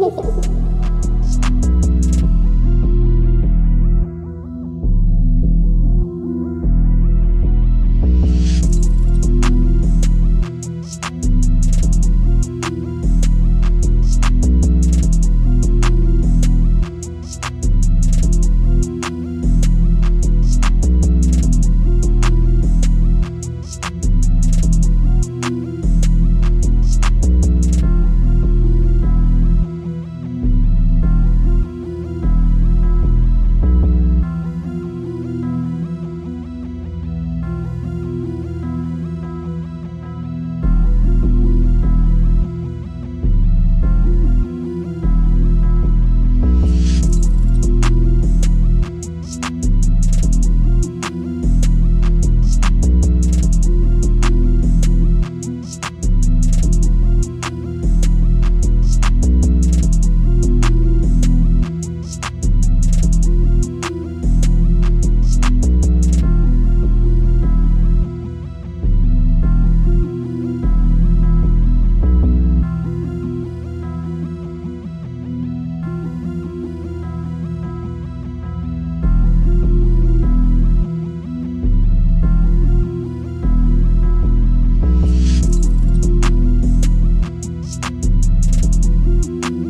Wings. you